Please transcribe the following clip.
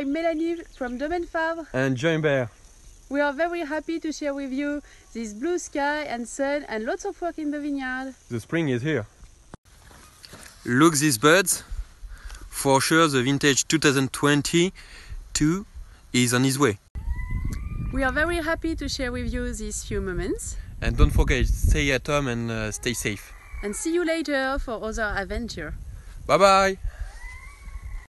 I'm Melanie from Domaine Fabre and Jean Bear. We are very happy to share with you this blue sky and sun and lots of work in the vineyard. The spring is here. Look these birds! For sure the vintage 2022 is on its way. We are very happy to share with you these few moments And don't forget, stay at home and uh, stay safe. and see you later for other adventure. Bye bye!